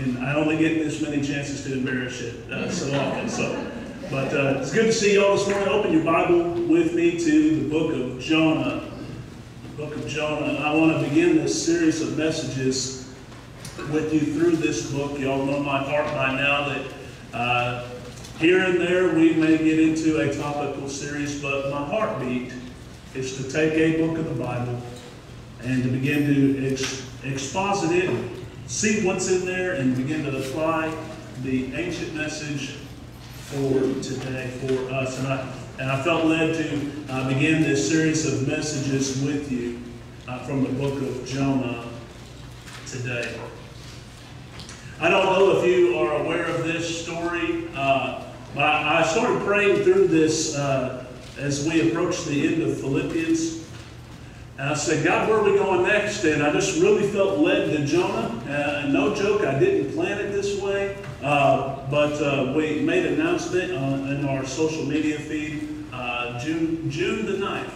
and, I only get this many chances to embarrass it uh, so often. So, but uh, it's good to see y'all this morning. Open your Bible with me to the book of Jonah. The book of Jonah. I want to begin this series of messages with you through this book. Y'all know my heart by now that uh, here and there we may get into a topical series, but my heartbeat is to take a book of the Bible and to begin to ex- exposit it, see what's in there, and begin to apply the ancient message for today for us. And I, and I felt led to uh, begin this series of messages with you uh, from the book of Jonah today. I don't know if you are aware of this story, uh, but I, started praying through this uh, as we approach the end of Philippians. And I said, God, where are we going next? And I just really felt led to Jonah. Uh, and no joke, I didn't plan it this way. Uh, but uh, we made an announcement uh, in our social media feed uh, June, June the 9th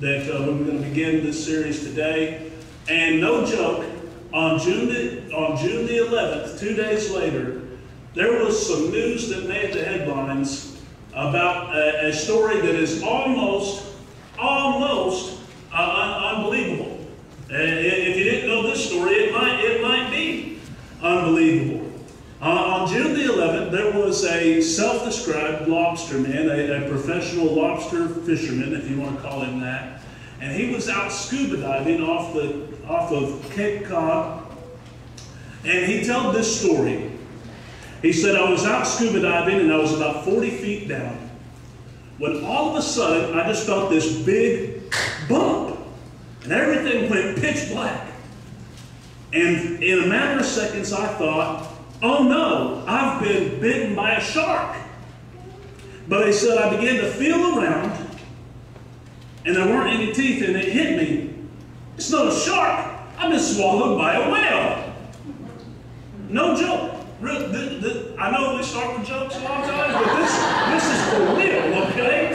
that uh, we we're going to begin this series today. And no joke, on June, the, on June the 11th, two days later, there was some news that made the headlines about a, a story that is almost, almost uh, un- unbelievable. I- if you didn't know this story, it might, it might be unbelievable. Uh, on June the 11th, there was a self-described lobster man, a, a professional lobster fisherman, if you want to call him that, and he was out scuba diving off the off of Cape Cod, and he told this story. He said, "I was out scuba diving, and I was about 40 feet down, when all of a sudden I just felt this big bump, and everything went pitch black." And in a matter of seconds, I thought, oh no, I've been bitten by a shark. But he said, I began to feel around, and there weren't any teeth, and it hit me. It's not a shark. I've been swallowed by a whale. No joke. Real, th- th- I know we start with jokes a lot of times, but this, this is for real, okay?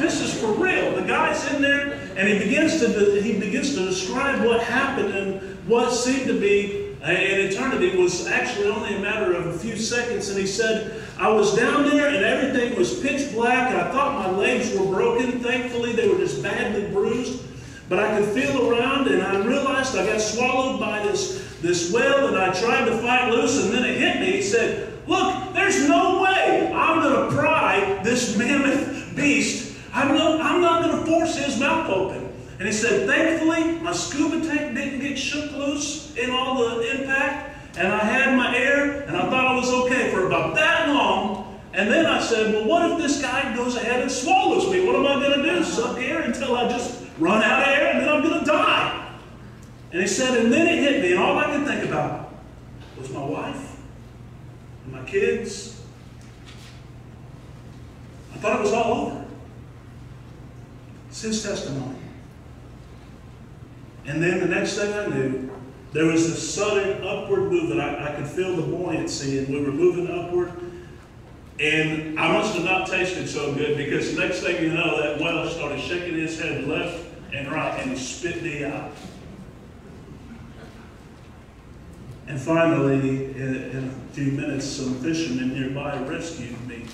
This is for real. The guy's in there, and he begins to he begins to describe what happened and what seemed to be an eternity was actually only a matter of a few seconds. And he said, "I was down there, and everything was pitch black. I thought my legs were broken. Thankfully, they were just badly bruised." But I could feel around, and I realized I got swallowed by this, this whale, and I tried to fight loose, and then it hit me. He said, Look, there's no way I'm going to pry this mammoth beast. I'm not, I'm not going to force his mouth open. And he said, Thankfully, my scuba tank didn't get shook loose in all the impact, and I had my air, and I thought I was okay for about that long. And then I said, Well, what if this guy goes ahead and swallows me? What am I going to do? Suck air until I just run out of air and then I'm going to die. And he said, and then it hit me, and all I could think about was my wife and my kids. I thought it was all over. It's his testimony. And then the next thing I knew, there was this sudden upward movement. I, I could feel the buoyancy, and we were moving upward. And I must have not tasted so good because the next thing you know, that whale started shaking his head left and right, and he spit me out. And finally, in, in a few minutes, some fishermen nearby rescued me.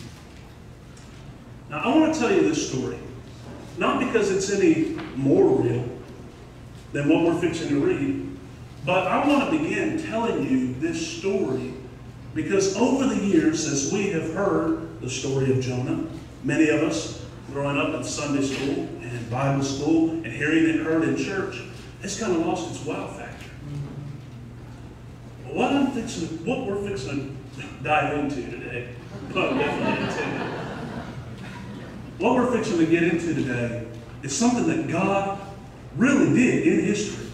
Now, I want to tell you this story, not because it's any more real than what we're fixing to read, but I want to begin telling you this story because over the years, as we have heard the story of Jonah, many of us, growing up in Sunday school and Bible school and hearing it heard in church, it's kind of lost its wow factor. What I'm fixing, what we're fixing to dive into today, definitely intended. What we're fixing to get into today is something that God really did in history,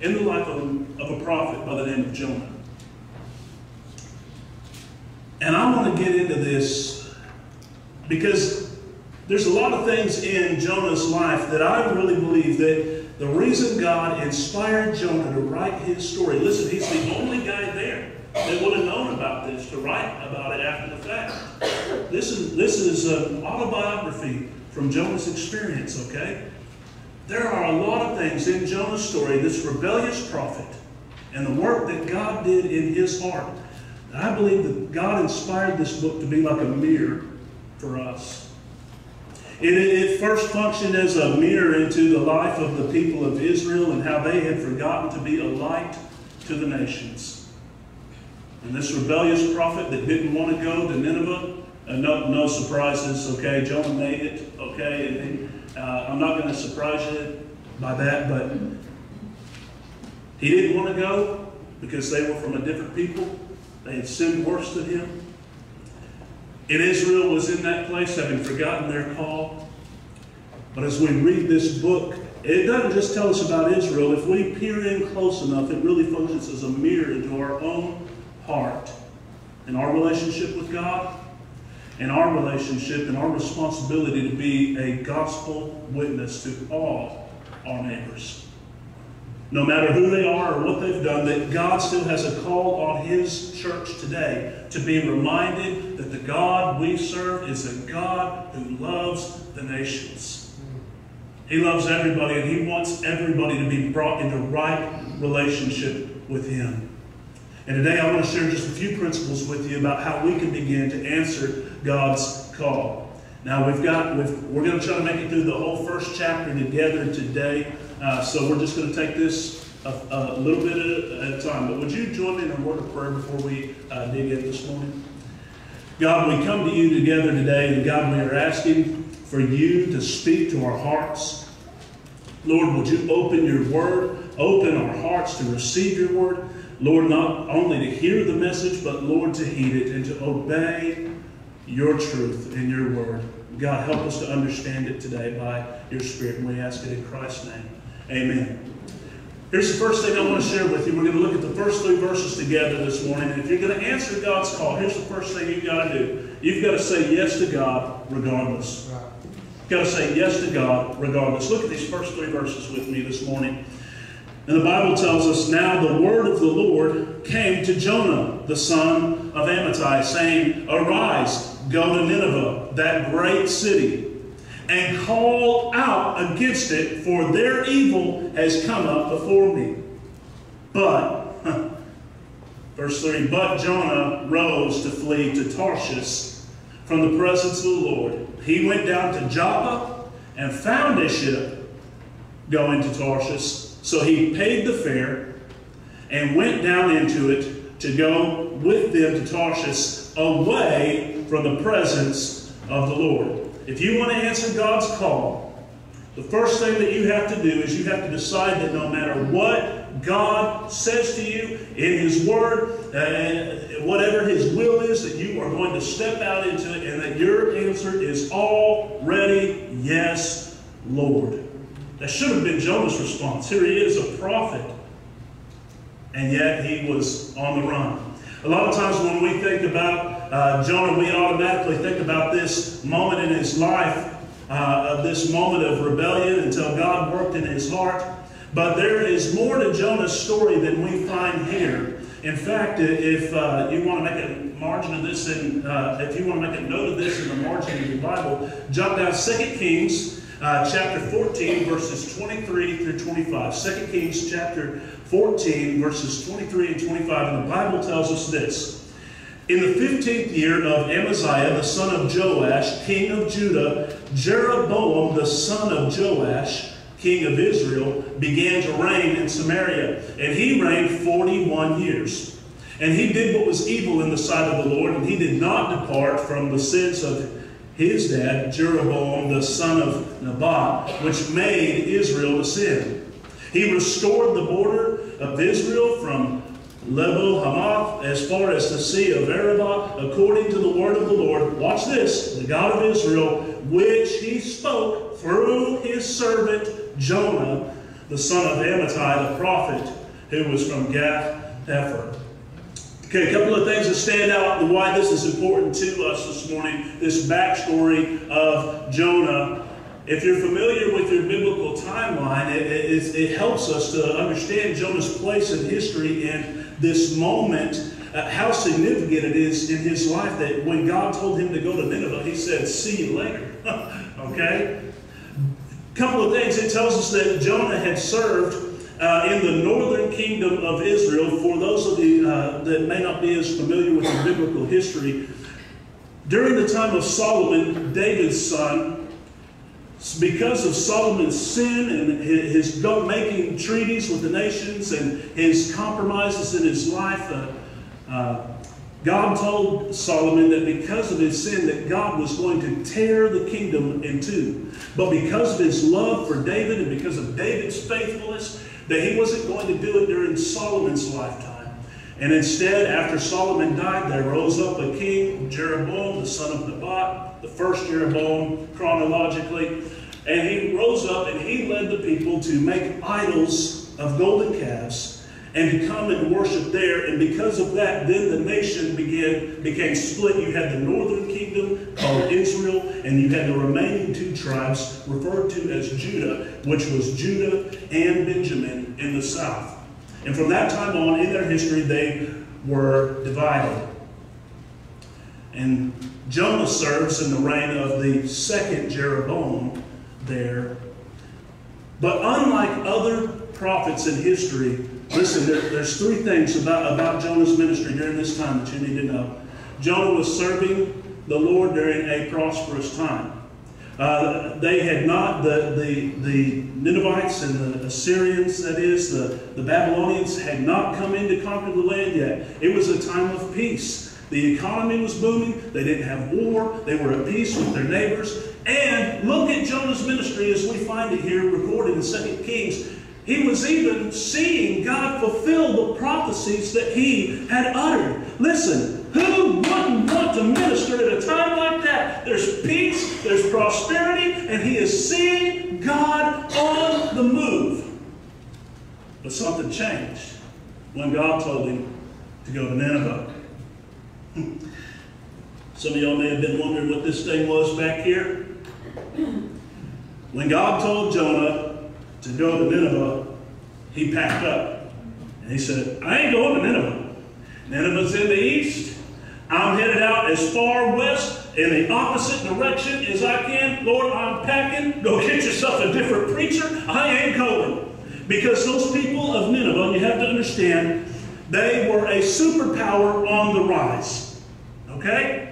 in the life of a, of a prophet by the name of Jonah. And I want to get into this because there's a lot of things in Jonah's life that I really believe that the reason God inspired Jonah to write his story, listen, he's the only guy there that would have known about this to write about it after the fact. This is, this is an autobiography from Jonah's experience, okay? There are a lot of things in Jonah's story, this rebellious prophet, and the work that God did in his heart I believe that God inspired this book to be like a mirror for us. It, it, first functioned as a mirror into the life of the people of Israel and how they had forgotten to be a light to the nations. And this rebellious prophet that didn't want to go to Nineveh, uh, no, no surprises, okay? Jonah made it, okay? And, uh, I'm not going to surprise you by that, but he didn't want to go because they were from a different people. They had sinned worse than him. And Israel was in that place, having forgotten their call. But as we read this book, it doesn't just tell us about Israel. If we peer in close enough, it really functions as a mirror into our own heart and our relationship with God and our relationship and our responsibility to be a gospel witness to all our neighbors no matter who they are or what they've done, that God still has a call on His church today to be reminded that the God we serve is a God who loves the nations. He loves everybody and He wants everybody to be brought into right relationship with Him. And today I want to share just a few principles with you about how we can begin to answer God's call. Now we've got, we are going to try to make it through the whole first chapter together today. Uh, so we're just going to take this a, a, little bit at a time. But would you join me in a word of prayer before we uh, dig in this morning? God, we come to you together today, and God, we are asking for you to speak to our hearts. Lord, would you open your word, open our hearts to receive your word. Lord, not only to hear the message, but Lord, to heed it and to obey your truth in your word. God, help us to understand it today by your Spirit, and we ask it in Christ's name. Amen. Here's the first thing I want to share with you. We're going to look at the first three verses together this morning. And if you're going to answer God's call, here's the first thing you've got to do. You've got to say yes to God regardless. You've got to say yes to God regardless. Look at these first three verses with me this morning. And the Bible tells us, Now the word of the Lord came to Jonah, the son of Amittai, saying, Arise, go to Nineveh, that great city and call out against it, for their evil has come up before me. But, verse 3, but Jonah rose to flee to Tarshish from the presence of the Lord. He went down to Joppa and found a ship going to Tarshish. So he paid the fare and went down into it to go with them to Tarshish away from the presence of the Lord. If you want to answer God's call, the first thing that you have to do is you have to decide that no matter what God says to you in His Word, uh, whatever His will is, that you are going to step out into it and that your answer is already yes, Lord. That should have been Jonah's response. Here he is, a prophet, and yet he was on the run. A lot of times when we think about uh, Jonah, we automatically think about this moment in his life, uh, of this moment of rebellion until God worked in his heart. But there is more to Jonah's story than we find here. In fact, if uh, you want to make a margin of this, and uh, if you want to make a note of this in the margin of your Bible, jot down 2 Kings uh, chapter 14, verses 23 through 25. 2 Kings chapter 14, verses 23 and 25. And the Bible tells us this. In the 15th year of Amaziah, the son of Joash, king of Judah, Jeroboam, the son of Joash, king of Israel, began to reign in Samaria. And he reigned 41 years. And he did what was evil in the sight of the Lord, and he did not depart from the sins of his dad, Jeroboam, the son of Nebat, which made Israel to sin. He restored the border of Israel from Lebo Hamath as far as the sea of Arabah, according to the word of the Lord. Watch this, the God of Israel, which he spoke through his servant Jonah, the son of Amittai, the prophet, who was from Gath Hepher. Okay, a couple of things that stand out and why this is important to us this morning. This backstory of Jonah. If you're familiar with your biblical timeline, it, it, it helps us to understand Jonah's place in history and this moment, uh, how significant it is in his life that when God told him to go to Nineveh, he said, See you later. okay? A couple of things. It tells us that Jonah had served uh, in the northern kingdom of Israel, for those of you uh, that may not be as familiar with the biblical history, during the time of Solomon, David's son, because of Solomon's sin and his making treaties with the nations and his compromises in his life, uh, uh, God told Solomon that because of his sin that God was going to tear the kingdom in two. But because of his love for David and because of David's faithfulness that he wasn't going to do it during Solomon's lifetime. And instead, after Solomon died, there rose up a king, Jeroboam, the son of Nebat, the first Jeroboam chronologically. And he rose up and he led the people to make idols of golden calves and come and worship there. And because of that, then the nation began became split. You had the northern kingdom called Israel, and you had the remaining two tribes referred to as Judah, which was Judah and Benjamin in the south. And from that time on in their history, they were divided. And Jonah serves in the reign of the second Jeroboam there. But unlike other prophets in history, Listen, there, there's three things about, about Jonah's ministry during this time that you need to know. Jonah was serving the Lord during a prosperous time. Uh, they had not, the, the, the Ninevites and the Assyrians, that is, the, the Babylonians, had not come in to conquer the land yet. It was a time of peace. The economy was booming. They didn't have war. They were at peace with their neighbors. And look at Jonah's ministry as we find it here recorded in 2 Kings. He was even seeing God fulfill the prophecies that he had uttered. Listen, who wouldn't want to minister at a time like that? There's peace, there's prosperity, and he is seeing God on the move. But something changed when God told him to go to Nineveh. Some of y'all may have been wondering what this thing was back here. When God told Jonah to go to Nineveh, he packed up. And he said, I ain't going to Nineveh. Nineveh's in the east. I'm headed out as far west in the opposite direction as I can. Lord, I'm packing. Go get yourself a different preacher. I ain't going. Because those people of Nineveh, you have to understand, they were a superpower on the rise. Okay?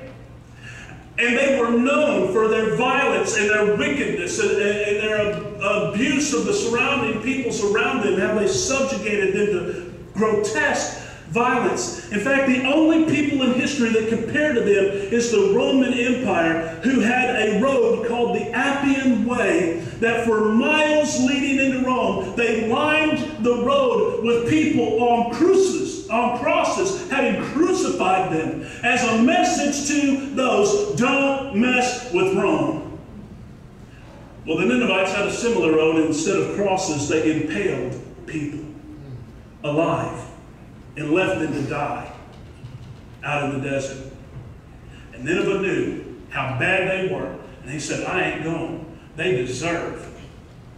And they were known for their violence and their wickedness and, and, their uh, abuse of the surrounding peoples around them, how they subjugated them to grotesque violence. In fact, the only people in history that compare to them is the Roman Empire, who had a road called the Appian Way, that for miles leading into Rome, they lined the road with people on cruces, on crosses, having crucified them as a message to those, don't mess with Rome. Well, the Ninevites had a similar road. Instead of crosses, they impaled people alive and left them to die out in the desert. And Nineveh knew how bad they were. And he said, I ain't going. They deserve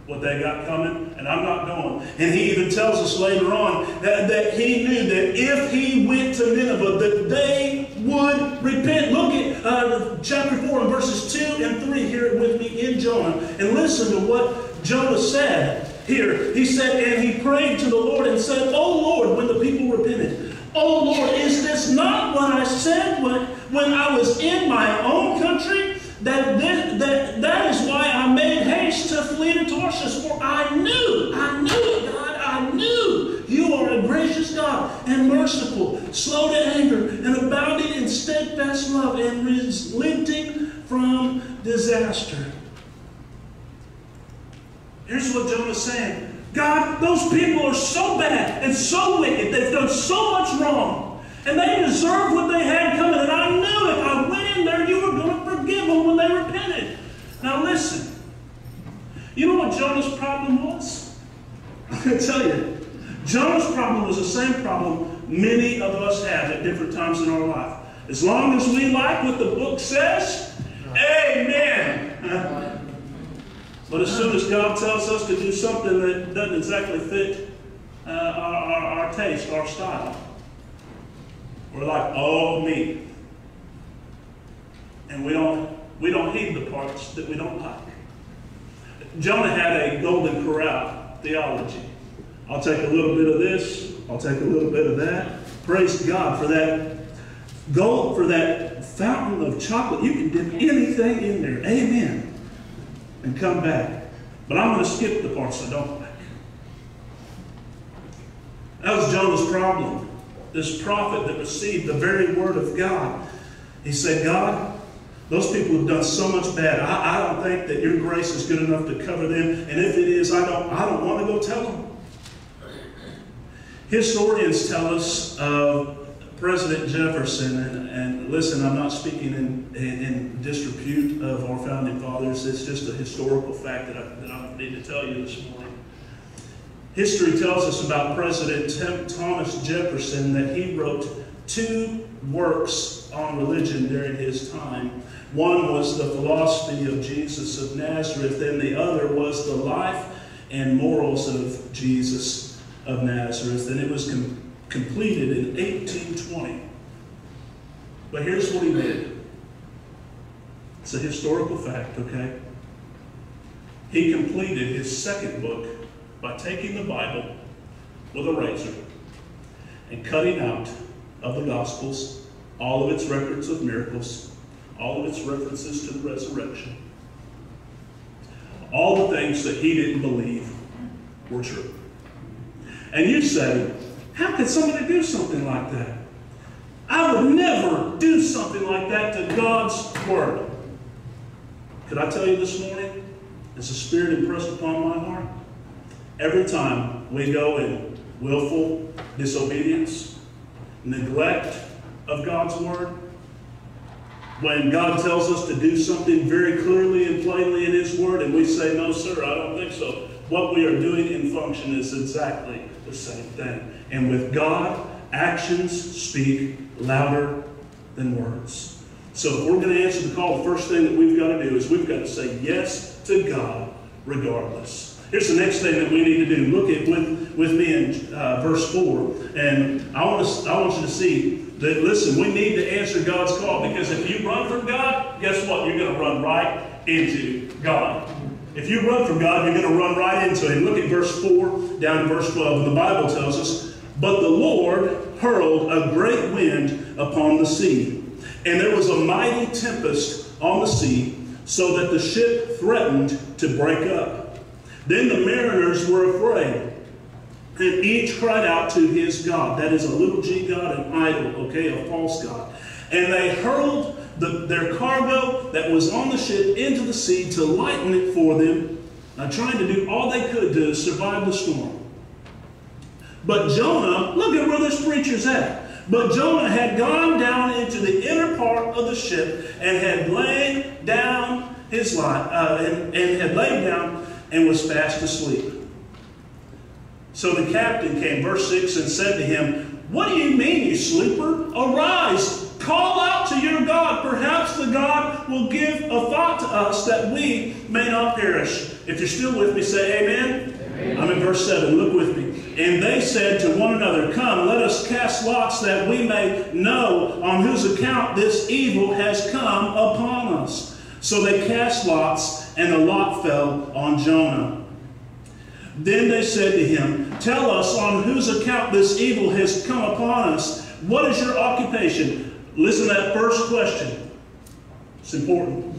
what they got coming, and I'm not going. And he even tells us later on that, that he knew that if he went to Nineveh, that they would repent. Look at uh, chapter 4 and verses 2 and 3 here with me in Jonah. And listen to what Jonah said here. He said, and he prayed to the Lord and said, Oh Lord, when the people repented, Oh Lord, is this not what I said when, when I was in my own country? That, this, that that is why I made haste to flee to Tarsus, for I knew, I knew it, God, I knew you are a gracious God and merciful, slow to anger, and abounding in steadfast love, and relenting from disaster. Here's what Jonah's saying God, those people are so bad and so wicked. They've done so much wrong. And they deserve what they had coming. And I knew if I went in there, you were going to them when they repented. Now listen. You know what Jonah's problem was? Going to tell you. Jonah's problem was the same problem many of us have at different times in our life. As long as we like what the book says, amen. But as soon as God tells us to do something that doesn't exactly fit uh, our, our, our, taste, our style, we're like, oh, me. And we don't, we don't heed the parts that we don't like. Jonah had a golden corral theology. I'll take a little bit of this, I'll take a little bit of that. Praise God for that gold, for that fountain of chocolate. You can dip anything in there. Amen and come back. But I'm going to skip the parts I don't like. That was Jonah's problem. This prophet that received the very word of God. He said, God, those people have done so much bad. I, I don't think that your grace is good enough to cover them. And if it is, I don't, I don't want to go tell them. Historians tell us of President Jefferson, and, and listen, I'm not speaking in, in, in, disrepute of our founding fathers. It's just a historical fact that I, that I need to tell you this morning. History tells us about President Thomas Jefferson that he wrote two works on religion during his time. One was the philosophy of Jesus of Nazareth, and the other was the life and morals of Jesus of Nazareth. And it was completed in 1820. But here's what he did. It's a historical fact, okay? He completed his second book by taking the Bible with a razor and cutting out of the Gospels all of its records of miracles, all of its references to the resurrection, all the things that he didn't believe were true. And you say, how could somebody do something like that? I would never do something like that to God's Word. Could I tell you this morning, as a Spirit impressed upon my heart? Every time we go in willful disobedience, neglect of God's Word, when God tells us to do something very clearly and plainly in His Word, and we say, No, sir, I don't think so, what we are doing in function is exactly the same thing. And with God, actions speak louder than words. So if we're going to answer the call, the first thing that we've got to do is we've got to say yes to God regardless. Here's the next thing that we need to do. Look at with, with me in uh, verse 4. And I want, to, I want you to see that, listen, we need to answer God's call because if you run from God, guess what? You're going to run right into God. If you run from God, you're going to run right into Him. Look at verse 4 down to verse 12. And the Bible tells us but the Lord hurled a great wind upon the sea, and there was a mighty tempest on the sea, so that the ship threatened to break up. Then the mariners were afraid, and each cried out to his God. That is a little g God, an idol, okay, a false God. And they hurled the, their cargo that was on the ship into the sea to lighten it for them, uh, trying to do all they could to survive the storm. But Jonah, look at where this preacher's at. But Jonah had gone down into the inner part of the ship and had laid down his life, uh, and, and had laid down and was fast asleep. So the captain came, verse 6, and said to him, What do you mean, you sleeper? Arise, call out to your God. Perhaps the God will give a thought to us that we may not perish. If you're still with me, say amen. amen. I'm in verse 7. Look with me. And they said to one another, Come, let us cast lots that we may know on whose account this evil has come upon us. So they cast lots, and the lot fell on Jonah. Then they said to him, Tell us on whose account this evil has come upon us. What is your occupation? Listen to that first question. It's important.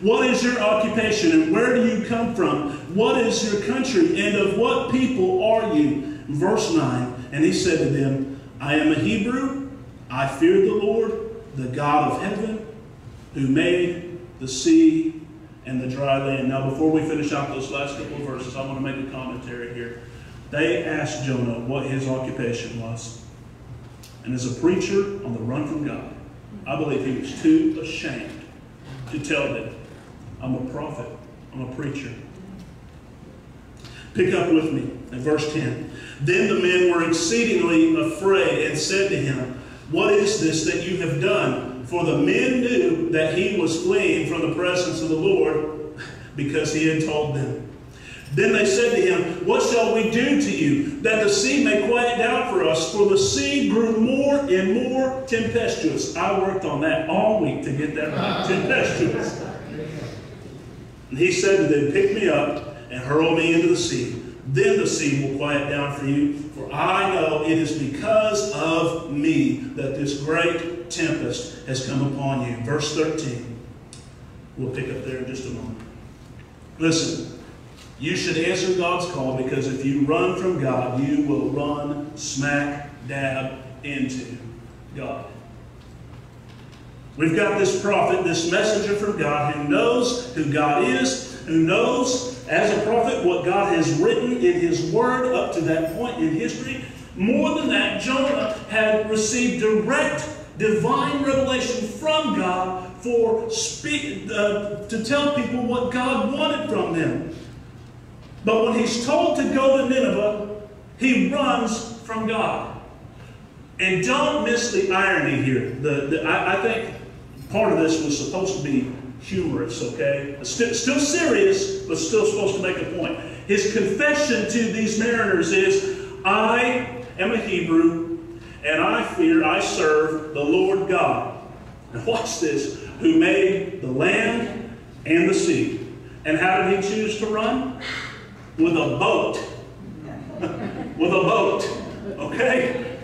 What is your occupation and where do you come from? What is your country and of what people are you? Verse 9, and he said to them, I am a Hebrew. I fear the Lord, the God of heaven, who made the sea, and the dry land. Now, before we finish out those last couple of verses, I want to make a commentary here. They asked Jonah what his occupation was. And as a preacher on the run from God, I believe he was too ashamed to tell them, I'm a prophet, I'm a preacher. Pick up with me in verse 10. Then the men were exceedingly afraid and said to him, What is this that you have done? For the men knew that he was fleeing from the presence of the Lord because he had told them. Then they said to him, What shall we do to you, that the sea may quiet down for us? For the sea grew more and more tempestuous. I worked on that all week to get that right. tempestuous. And he said to them, Pick me up and hurl me into the sea. Then the sea will quiet down for you. For I know it is because of me that this great tempest has come upon you. Verse 13. We'll pick up there in just a moment. Listen. You should answer God's call because if you run from God, you will run smack dab into God. We've got this prophet, this messenger from God who knows who God is, who knows as a prophet what God has written in his word up to that point in history. More than that, Jonah had received direct divine revelation from God for speak, uh, to tell people what God wanted from them. But when he's told to go to Nineveh, he runs from God. And don't miss the irony here. The, the I, I, think part of this was supposed to be humorous, okay? Still, still serious, but still supposed to make a point. His confession to these mariners is, I am a Hebrew, and I fear, I serve the Lord God. Now watch this, who made the land and the sea. And how did he choose to run? with a boat. with a boat. Okay?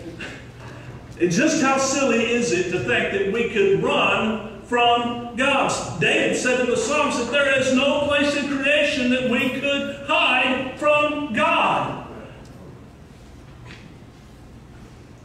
And just how silly is it to think that we could run from God? David said in the Psalms that there is no place in creation that we could hide from God.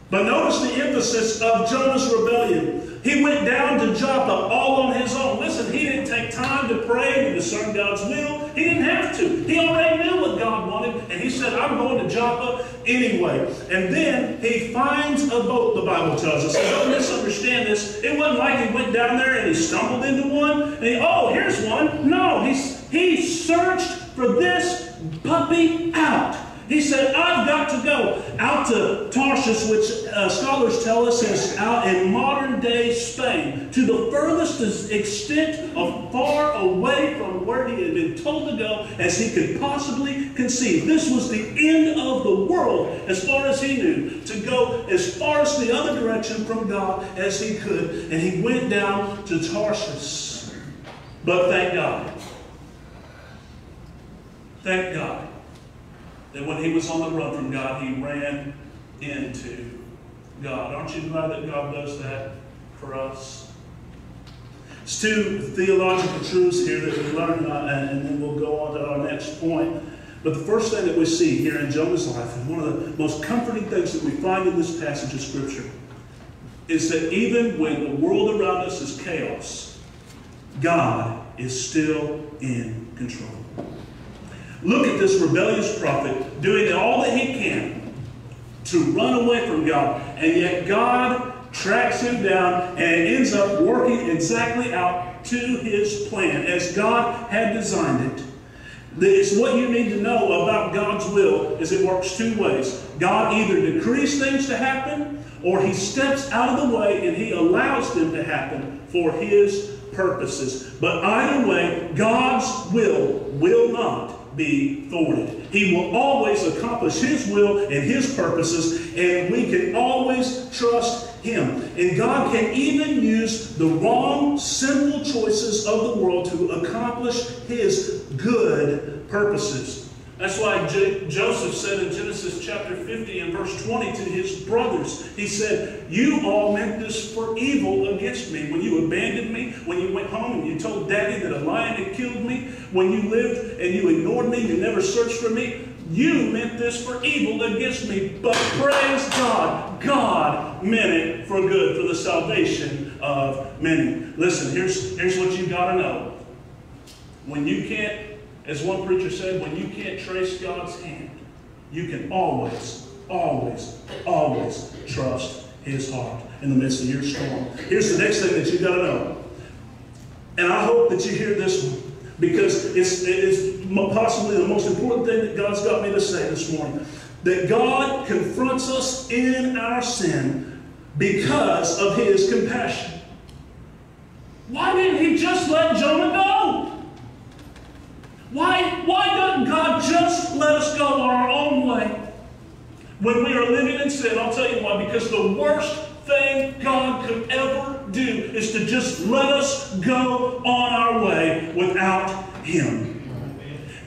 But notice the emphasis of Jonah's rebellion. He went down to Joppa all on his own. Listen, he didn't take time to pray to discern God's will. He didn't have to. He already knew what God wanted, and he said, I'm going to Joppa anyway. And then he finds a boat, the Bible tells us. So don't misunderstand this. It wasn't like he went down there and he stumbled into one, and he, oh, here's one. No, he's, he searched for this puppy out. He said, I've got to go out to Tarshish, which uh, scholars tell us is out in modern day Spain, to the furthest extent of far away from where he had been told to go as he could possibly conceive. This was the end of the world as far as he knew, to go as far as the other direction from God as he could. And he went down to Tarshish. But thank God. Thank God that when he was on the run from God, he ran into God. Aren't you glad that God does that for us? It's two theological truths here that we learn, uh, and then we'll go on to our next point. But the first thing that we see here in Jonah's life, and one of the most comforting things that we find in this passage of Scripture, is that even when the world around us is chaos, God is still in control. Look at this rebellious prophet doing all that he can to run away from God. And yet God tracks him down and ends up working exactly out to his plan as God had designed it. It's what you need to know about God's will is it works two ways. God either decrees things to happen or he steps out of the way and he allows them to happen for his purposes. But either way, God's will will not be thwarted. He will always accomplish His will and His purposes, and we can always trust Him. And God can even use the wrong, sinful choices of the world to accomplish His good purposes. That's why J Joseph said in Genesis chapter 50 and verse 20 to his brothers, he said, You all meant this for evil against me. When you abandoned me, when you went home and you told daddy that a lion had killed me, when you lived and you ignored me, you never searched for me, you meant this for evil against me. But praise God, God meant it for good, for the salvation of many. Listen, here's, here's what you got to know. When you can't, as one preacher said, when you can't trace God's hand, you can always, always, always trust his heart in the midst of your storm. Here's the next thing that you got to know. And I hope that you hear this one because it's, it's possibly the most important thing that God's got me to say this morning. That God confronts us in our sin because of his compassion. Why didn't he just let Jonah go? Why, why doesn't God just let us go our own way? When we are living in sin, I'll tell you why. Because the worst thing God could ever do is to just let us go on our way without Him.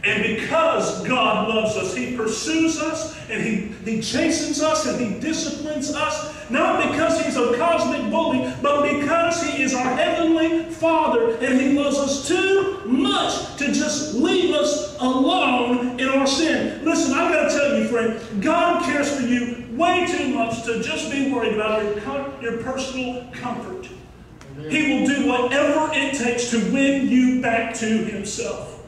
And because God loves us, He pursues us and He, he chastens us and He disciplines us, not because He's a cosmic bully, but because He is our Heavenly Father and He loves us to just be worried about your, your personal comfort. He will do whatever it takes to win you back to Himself.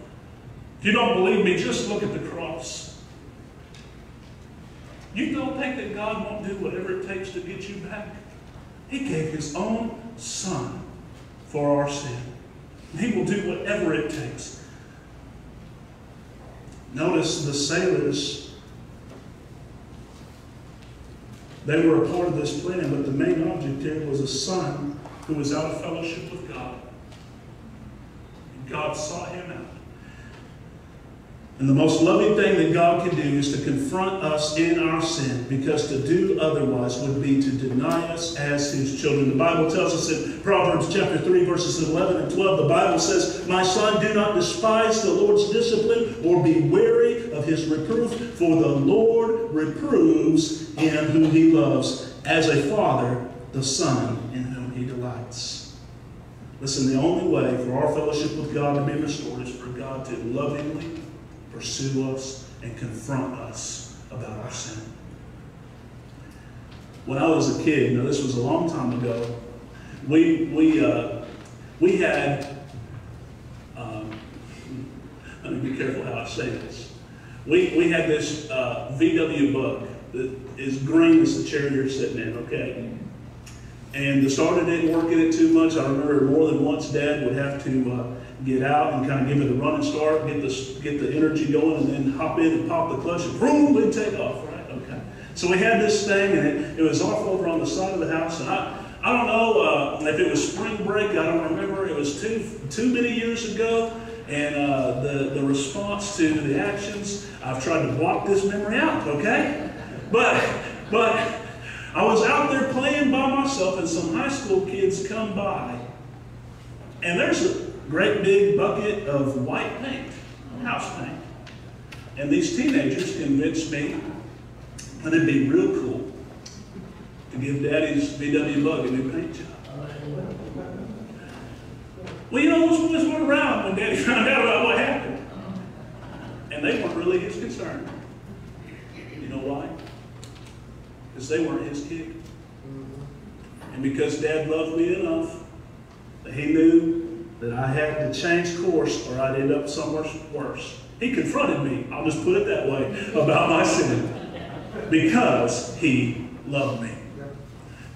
If you don't believe me, just look at the cross. You don't think that God won't do whatever it takes to get you back? He gave His own Son for our sin. He will do whatever it takes. Notice the sailors They were a part of this plan, but the main object here was a son who was out of fellowship with God. And God sought him out. And the most loving thing that God can do is to confront us in our sin, because to do otherwise would be to deny us as his children. The Bible tells us in Proverbs chapter 3, verses 11 and 12, the Bible says, My son, do not despise the Lord's discipline or be weary of his reproof, for the Lord reproves him whom he loves, as a father the son in whom he delights. Listen, the only way for our fellowship with God to be restored is for God to lovingly pursue us and confront us about our sin. When I was a kid, know, this was a long time ago, we, we, uh, we had, um, let me be careful how I say this. We, we had this uh, VW bug that is green as the chair you're sitting in, okay? And the starter didn't work in it too much. I remember more than once Dad would have to uh, get out and kind of give it a running start, get the, get the energy going, and then hop in and pop the clutch and boom, we'd take off, right? Okay. So we had this thing, and it, it was off over on the side of the house, and I, I don't know uh, if it was spring break, I don't remember. It was too, too many years ago, and uh, the, the response to the actions, I've tried to block this memory out, okay? But, but I was out there playing by myself, and some high school kids come by, and there's a great big bucket of white paint, house paint. And these teenagers convinced me that it'd be real cool to give Daddy's VW Bug a new paint job. Well, you know, those boys went around when Daddy found out about what happened. And they weren't really his concern. You know why? Because they weren't his kid. And because Dad loved me enough that he knew that I had to change course or I'd end up somewhere worse. He confronted me, I'll just put it that way, about my sin because he loved me.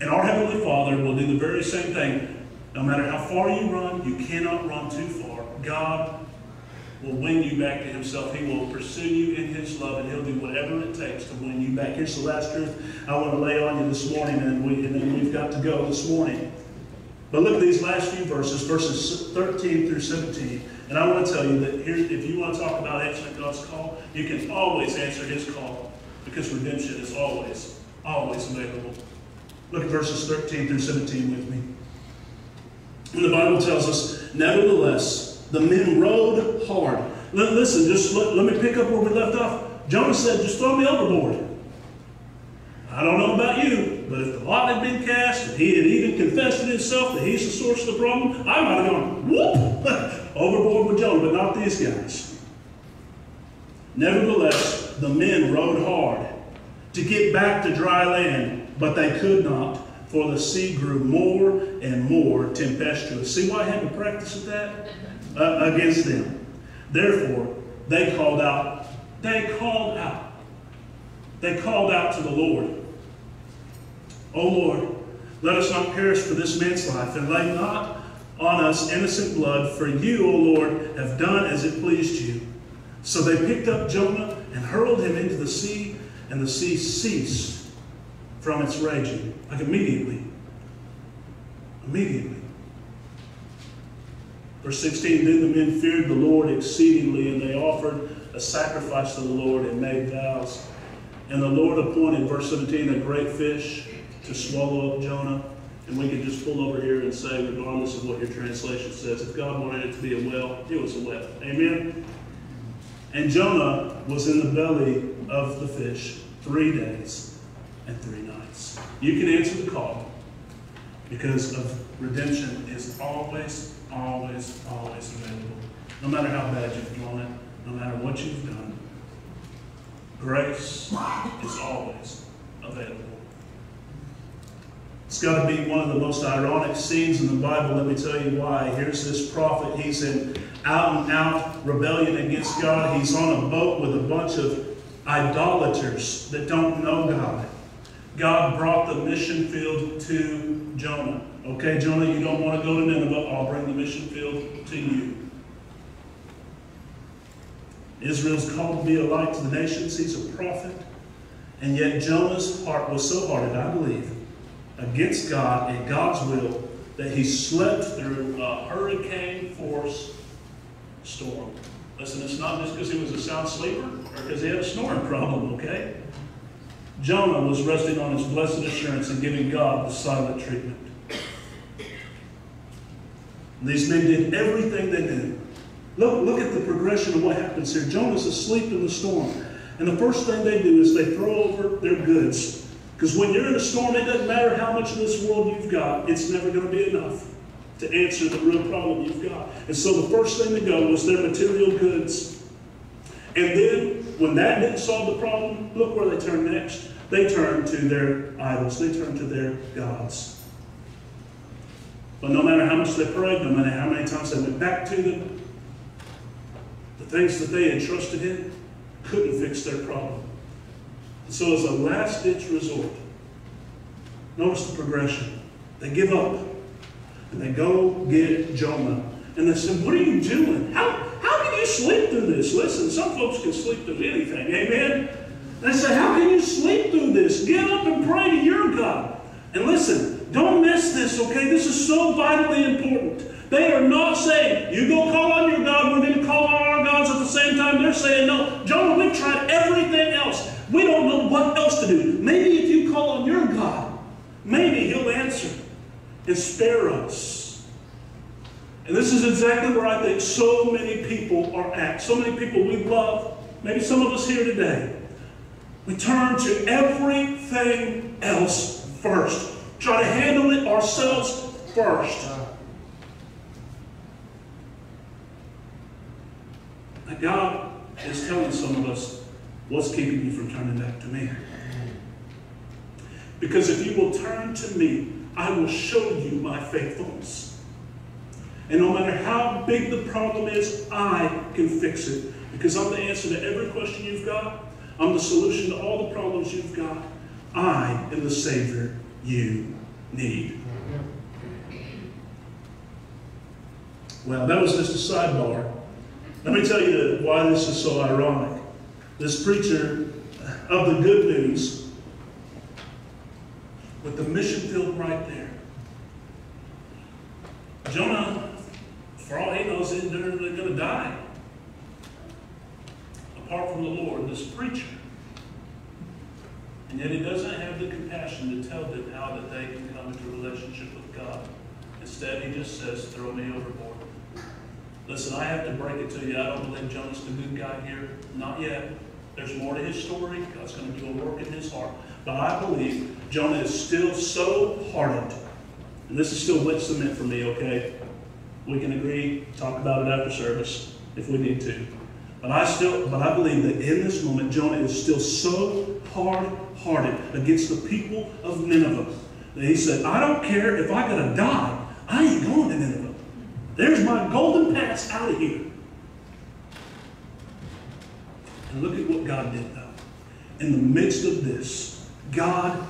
And our Heavenly Father will do the very same thing. No matter how far you run, you cannot run too far. God will win you back to himself. He will pursue you in his love, and he'll do whatever it takes to win you back. Here's the last truth I want to lay on you this morning, and, we, and then we've got to go this morning. But look at these last few verses, verses 13 through 17. And I want to tell you that here, if you want to talk about answering God's call, you can always answer his call because redemption is always, always available. Look at verses 13 through 17 with me. And the Bible tells us, Nevertheless, the men rowed hard. Listen, just let, let me pick up where we left off. Jonah said, Just throw me overboard. I don't know about you, but if the lot had been cast and he had even confessed to himself that he's the source of the problem, I might have gone, whoop, overboard with Jonah, but not these guys. Nevertheless, the men rowed hard to get back to dry land, but they could not for the sea grew more and more tempestuous. See why I had to practice at that? Uh, against them. Therefore, they called out. They called out. They called out to the Lord. O Lord, let us not perish for this man's life, and lay not on us innocent blood, for you, O Lord, have done as it pleased you. So they picked up Jonah and hurled him into the sea, and the sea ceased from its raging. Like immediately. Immediately. Verse 16 Then the men feared the Lord exceedingly, and they offered a sacrifice to the Lord and made vows. And the Lord appointed, verse 17, a great fish to swallow up Jonah. And we can just pull over here and say, regardless of what your translation says, if God wanted it to be a well, it was a well. Amen? And Jonah was in the belly of the fish three days and three nights. You can answer the call because of redemption is always, always, always available. No matter how bad you've blown it, no matter what you've done, grace is always available. It's got to be one of the most ironic scenes in the Bible. Let me tell you why. Here's this prophet. He's in out and out rebellion against God. He's on a boat with a bunch of idolaters that don't know God. God brought the mission field to Jonah. Okay, Jonah, you don't want to go to Nineveh. I'll bring the mission field to you. Israel's called to be a light to the nations. He's a prophet. And yet Jonah's heart was so hardened, I believe, against God and God's will that he slept through a hurricane force storm. Listen, it's not just because he was a sound sleeper or because he had a snoring problem, okay? Jonah was resting on his blessed assurance and giving God the silent treatment. These men did everything they knew. Look, look at the progression of what happens here. Jonah's asleep in the storm. And the first thing they do is they throw over their goods. Because when you're in a storm, it doesn't matter how much of this world you've got, it's never going to be enough to answer the real problem you've got. And so the first thing to go was their material goods. And then, when that didn't solve the problem, look where they turned next. They turned to their idols, they turned to their gods. But no matter how much they prayed, no matter how many times they went back to them, the things that they had trusted in couldn't fix their problem. So, as a last ditch resort, notice the progression. They give up and they go get Jonah. And they said, What are you doing? How, how can you sleep through this? Listen, some folks can sleep through anything. Amen? They said, How can you sleep through this? Get up and pray to your God. And listen, don't miss this, okay? This is so vitally important. They are not saying, You go call on your God, we're going to call on our gods at the same time. They're saying, No, Jonah, we've tried everything else. We don't know what else to do. Maybe if you call on your God, maybe He'll answer and spare us. And this is exactly where I think so many people are at. So many people we love, maybe some of us here today. We turn to everything else first. Try to handle it ourselves first. Now God is telling some of us what's keeping you from turning back to me. Because if you will turn to me, I will show you my faithfulness. And no matter how big the problem is, I can fix it. Because I'm the answer to every question you've got. I'm the solution to all the problems you've got. I am the Savior you need. Well, that was just a sidebar. Let me tell you why this is so ironic. This preacher of the good news with the mission field right there. Jonah, for all he knows, they're going to die. Apart from the Lord, this preacher. And yet he doesn't have the compassion to tell them how that they can come into a relationship with God. Instead, he just says, throw me overboard. Listen, I have to break it to you. I don't believe Jonah's the good guy here. Not yet. There's more to his story. God's going to do a work in his heart. But I believe Jonah is still so hardened. And this is still wet cement for me, okay? We can agree, talk about it after service if we need to. But I still, but I believe that in this moment, Jonah is still so hard-hearted against the people of Nineveh that he said, I don't care if I gotta die, I ain't going to Nineveh. There's my golden pass out of here. And look at what God did though. In the midst of this, God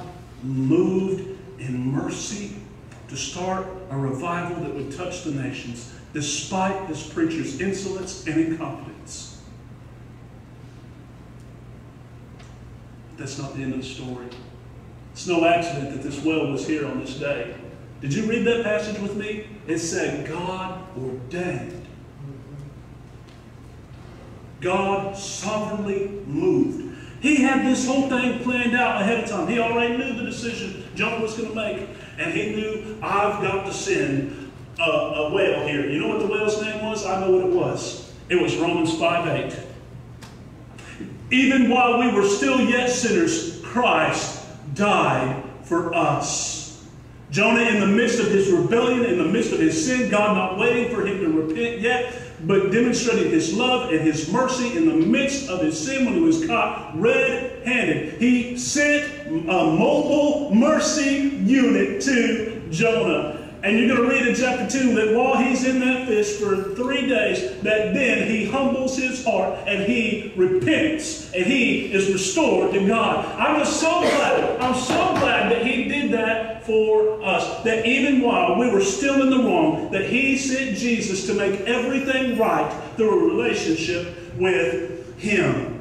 moved in mercy to start a revival that would touch the nations, despite this preacher's insolence and incompetence. That's not the end of the story. It's no accident that this well was here on this day. Did you read that passage with me? It said, God ordained. God sovereignly moved. He had this whole thing planned out ahead of time. He already knew the decision Jonah was going to make. And he knew, I've got to send a, a whale here. You know what the whale's name was? I know what it was. It was Romans 5 8. Even while we were still yet sinners, Christ died for us. Jonah, in the midst of his rebellion, in the midst of his sin, God not waiting for him to repent yet, but demonstrating his love and his mercy in the midst of his sin when he was caught red handed. He sent a mobile mercy unit to Jonah. And you're going to read in chapter 2 that while he's in that fish for three days, that then he humbles his heart and he repents and he is restored to God. I'm so glad, I'm so glad that he did that for us. That even while we were still in the wrong, that he sent Jesus to make everything right through a relationship with him.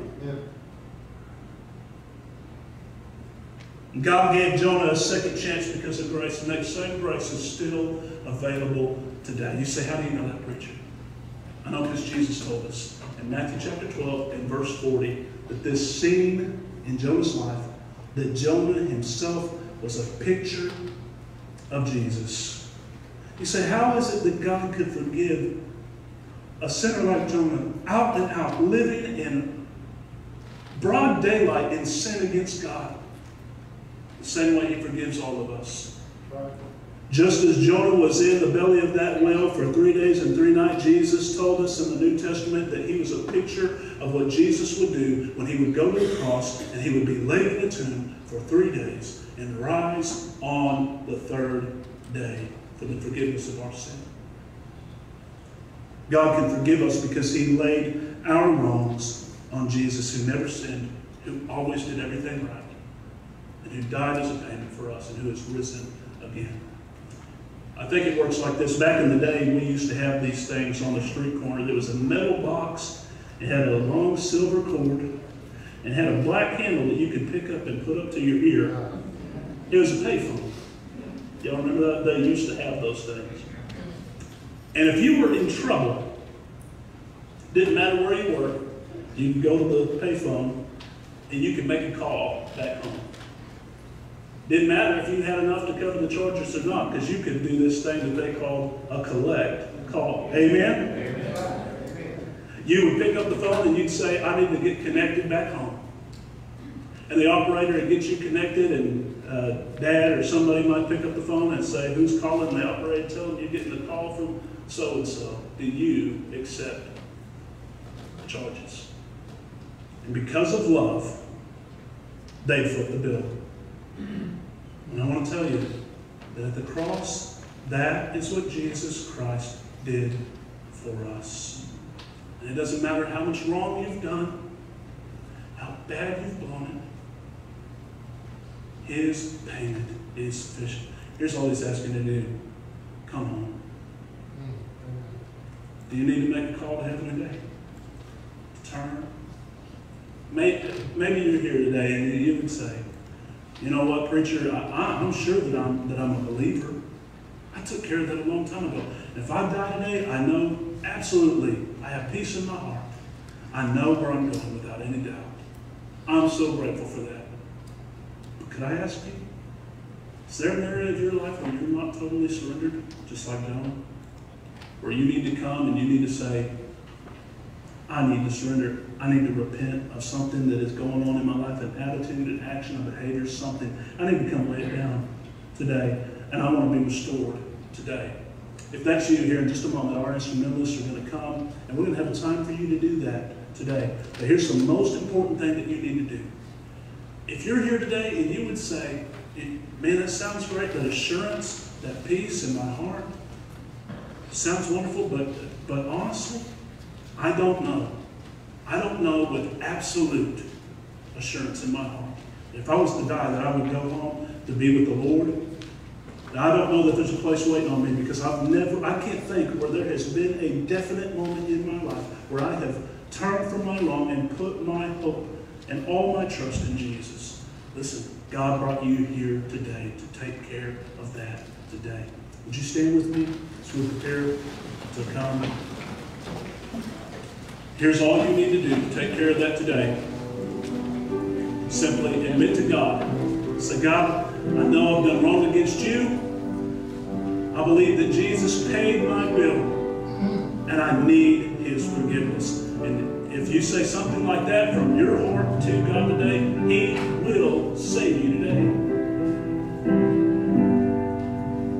God gave Jonah a second chance because of grace, and that same grace is still available today. You say, how do you know that, preacher? I know because Jesus told us in Matthew chapter 12 and verse 40 that this scene in Jonah's life, that Jonah himself was a picture of Jesus. You say, how is it that God could forgive a sinner like Jonah out and out, living in broad daylight in sin against God? Same way he forgives all of us. Just as Jonah was in the belly of that whale for three days and three nights, Jesus told us in the New Testament that he was a picture of what Jesus would do when he would go to the cross and he would be laid in a tomb for three days and rise on the third day for the forgiveness of our sin. God can forgive us because he laid our wrongs on Jesus who never sinned, who always did everything right who died as a payment for us and who has risen again. I think it works like this. Back in the day, we used to have these things on the street corner. There was a metal box. It had a long silver cord and had a black handle that you could pick up and put up to your ear. It was a payphone. Y'all remember that? They used to have those things. And if you were in trouble, didn't matter where you were, you could go to the payphone and you could make a call back home. Didn't matter if you had enough to cover the charges or not, because you could do this thing that they call a collect call. Amen? Amen? You would pick up the phone and you'd say, I need to get connected back home. And the operator would get you connected, and uh, dad or somebody might pick up the phone and say, Who's calling? And the operator tell them you're getting a call from so and so. Do you accept the charges? And because of love, they foot the bill. And I want to tell you that at the cross, that is what Jesus Christ did for us. And it doesn't matter how much wrong you've done, how bad you've blown it, His payment is sufficient. Here's all He's asking to do come home. Do you need to make a call to heaven today? Turn. Maybe, you're here today and you would say, you know what, preacher? I, am sure that I'm that I'm a believer. I took care of that a long time ago. If I die today, I know absolutely I have peace in my heart. I know where I'm going without any doubt. I'm so grateful for that. But could I ask you, is there an area of your life where you're not totally surrendered, just like Jonah? Where you need to come and you need to say, I need to surrender. I need to repent of something that is going on in my life, an attitude, an action, a behavior, something. I need to come lay it down today, and I want to be restored today. If that's you here in just a moment, our instrumentalists are going to come, and we're going to have a time for you to do that today. But here's the most important thing that you need to do. if you're here today and you would say, man, that sounds great, that assurance, that peace in my heart, sounds wonderful, but, but honestly, I don't know. I don't know with absolute assurance in my heart. If I was to die, that I would go home to be with the Lord. Now, I don't know that there's a place waiting on me because I've never, I can't think where there has been a definite moment in my life where I have turned from my wrong and put my hope and all my trust in Jesus. Listen, God brought you here today to take care of that today. Would you stand with me as we prepare to come? Here's all you need to do to take care of that today. Simply admit to God. Say, God, I know I've done wrong against you. I believe that Jesus paid my bill, and I need his forgiveness. And if you say something like that from your heart to God today, he will save you today.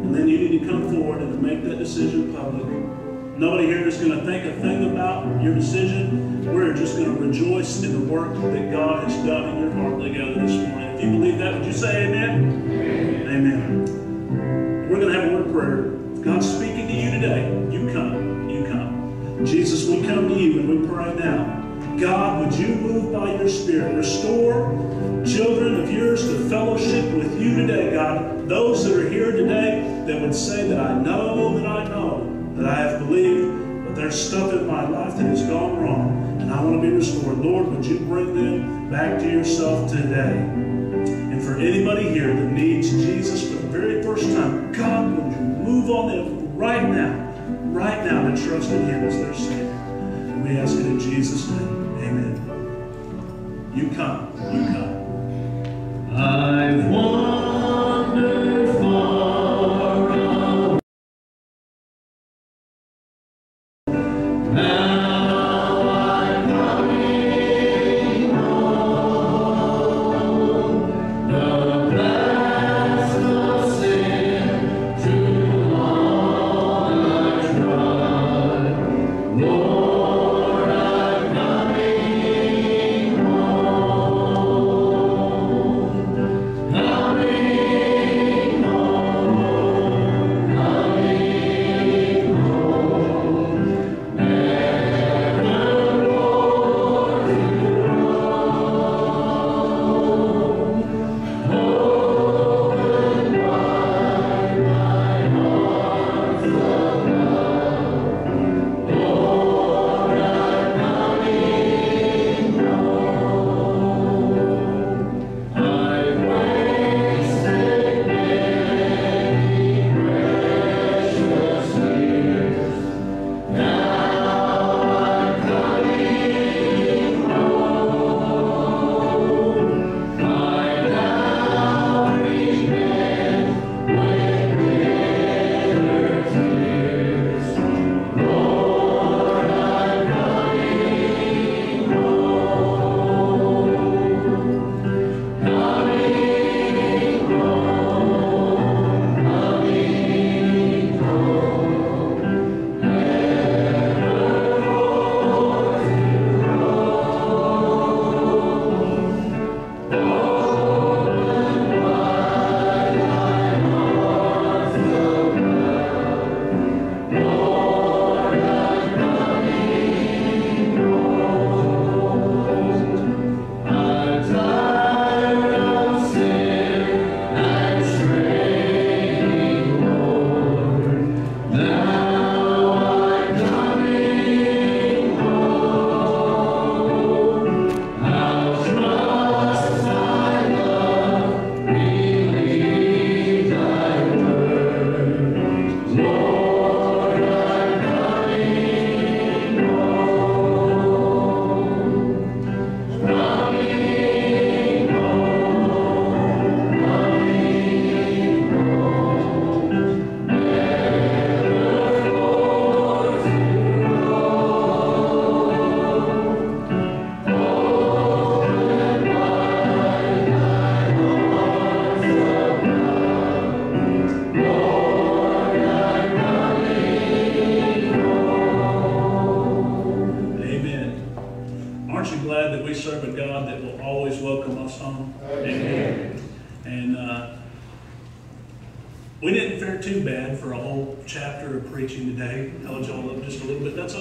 And then you need to come forward and make that decision public. Nobody here is going to think a thing about your decision. We're just going to rejoice in the work that God has done in your heart together this morning. If you believe that, would you say amen? Amen. amen. We're going to have a word of prayer. God's speaking to you today. You come. You come. Jesus, we come to you and we pray now. God, would you move by your Spirit? Restore children of yours to fellowship with you today, God. Those that are here today that would say that I know that I know that I have there's stuff in my life that has gone wrong, and I want to be restored. Lord, would you bring them back to yourself today? And for anybody here that needs Jesus for the very first time, God, would you move on them right now, right now to trust in Him as their Savior? And we ask it in Jesus' name. Amen. You come. You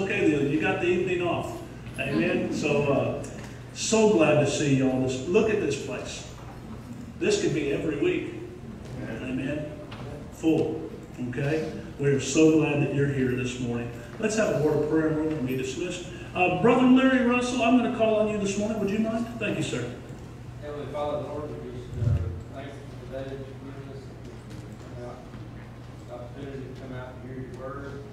okay, though. You got the evening off. Amen. So, uh, so glad to see y'all. This, look at this place. This could be every week. Amen. Full. Okay? We're so glad that you're here this morning. Let's have a word of prayer and we're going to be dismissed. Uh, Brother Larry Russell, I'm going to call on you this morning. Would you mind? Thank you, sir. Heavenly Father, Lord, we just, uh, thank you for that opportunity to come out and hear your word.